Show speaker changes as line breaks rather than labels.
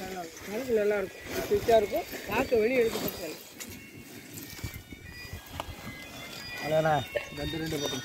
நல்லா இருக்கும். கணக்கு நல்லா இருக்கும். ஸ்விட்சாக இருக்கும். பார்க்க வெளியே எடுக்கப்பட்ட
அதானே ரெண்டு ரெண்டு போட்டு